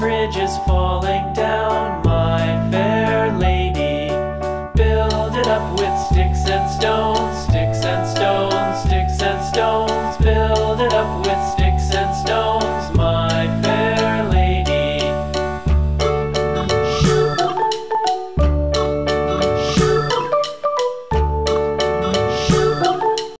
bridge is falling down, my fair lady. Build it up with sticks and stones, sticks and stones, sticks and stones. Build it up with sticks.